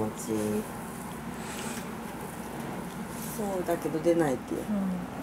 持ち。そうだけど出ないっていう。寒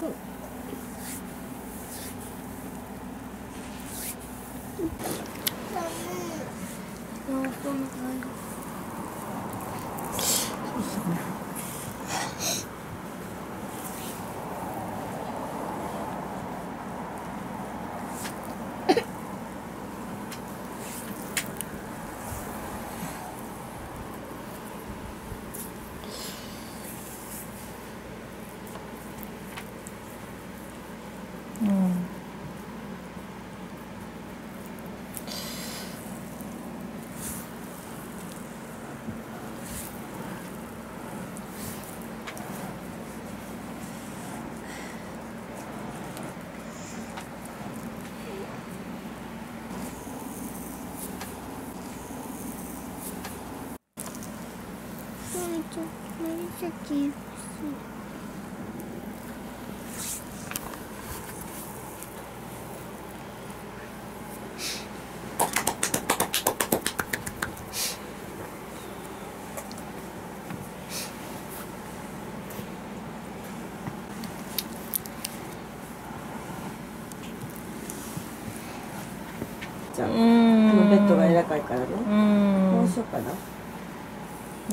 嗯紫欲しいじゃあ、うこのベッドが柔らんかいからね、うん。どうしようかな。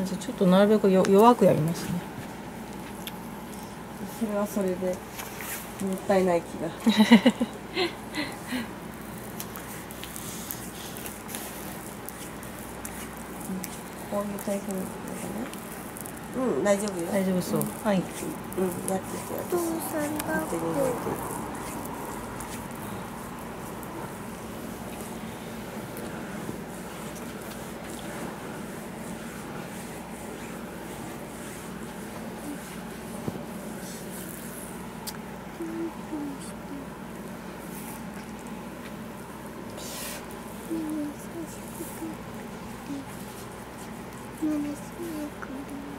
じゃあちょっとなるべくよ弱くやりますねそれはそれでもったいない気が。こういうタイプのかなうん大丈夫よ。大丈夫そう。はい。うん。やっててお父私さんだ勝手に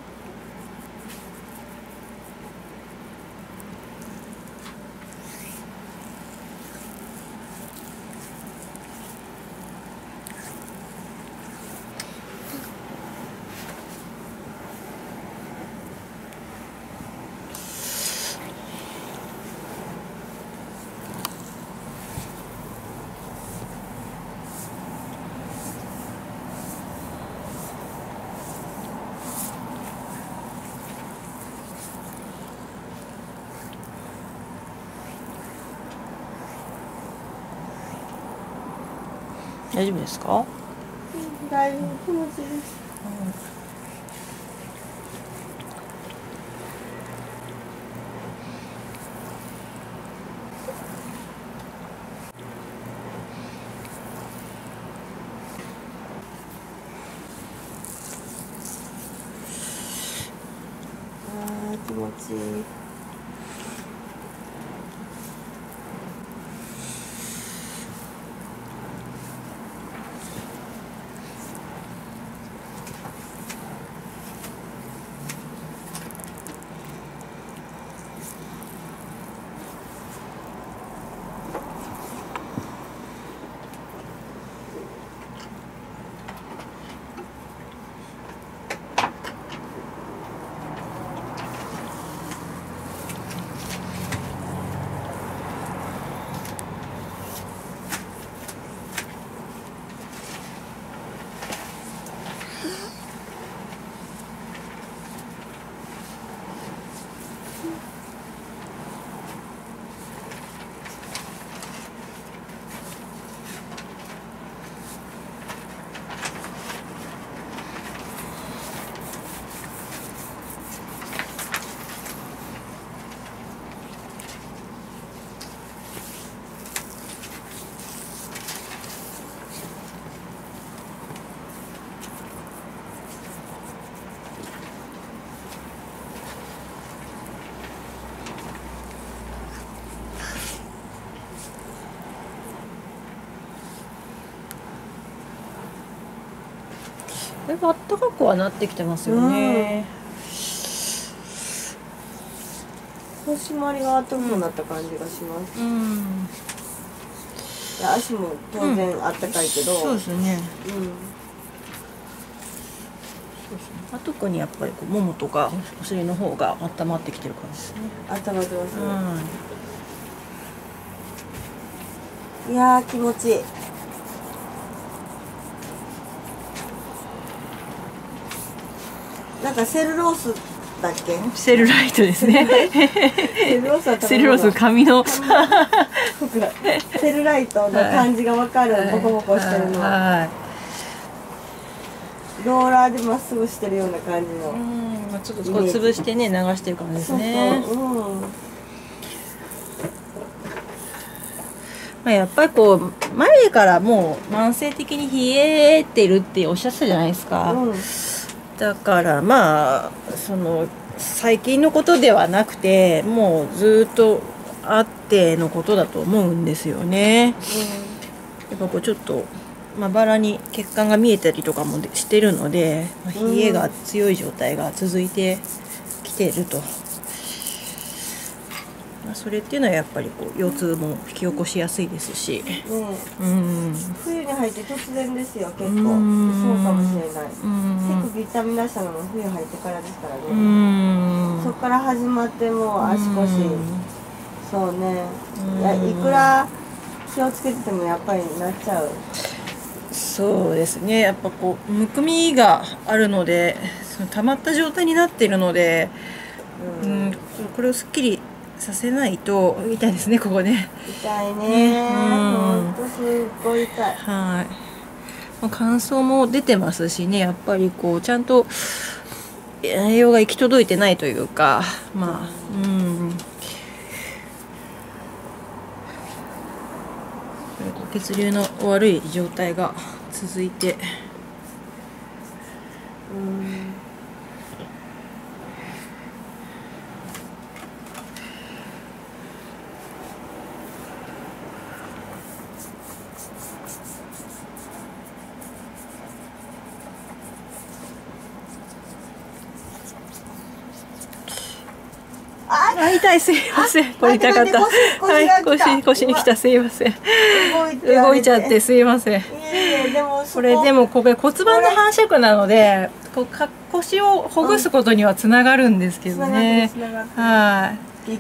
大丈夫ですか？大丈夫気持ちいいですあ気持ちいい。だいぶ暖かくはなってきてますよね、腰回りが暖かくなった感じがします、うん。足も当然あったかいけど、そうですね。うん。あ特にやっぱりこうももとかお尻の方が温まってきてる感じですね。温まってます。ね、うん。いやー気持ちいいなんかセルロースだっけ？セルライトですね。セルロースはセルロース紙の。セルライトの感じがわかる、ボコボコしてるの、はい。ローラーでまっすぐしてるような感じの、うん。まあちょっとこう潰してね流してる感じですそうねそう、うん、まあ、やっぱりこう前からもう慢性的に冷えてるっておっしゃってたじゃないですか、うんだからまあその最近のことではなくてもうずっとあってのことだと思うんですよね。やっぱこうちょっとまばらに血管が見えたりとかもしてるので、まあ冷えが強い状態が続いてきてると、まあ、それっていうのはやっぱりこう腰痛も引き起こしやすいですし。ねうん。冬に入って突然ですよ結構。そううんかもしれない。うん。手首痛み出したのも冬入ってからですからね、うん。そっから始まってもう足腰、うん。そうね。うん。いやいくら気をつけててもやっぱりなっちゃう。そうですね。やっぱこうむくみがあるのでその溜まった状態になっているので、ううんん、これをすっきりさせないと痛いですねここね。痛いね。うん。すっごい痛い。はい、まあ、乾燥も出てますしねやっぱりこうちゃんと栄養が行き届いてないというかまあうん。血流の悪い状態が続いて。うんああ痛いすいませんこれ痛かったはい腰腰に来たすいません動いちゃってすいませんこれでもこれ骨盤の反射区なのでこうか腰をほぐすことにはつながるんですけどねはい